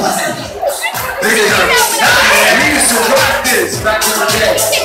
We used to rock this back in the day.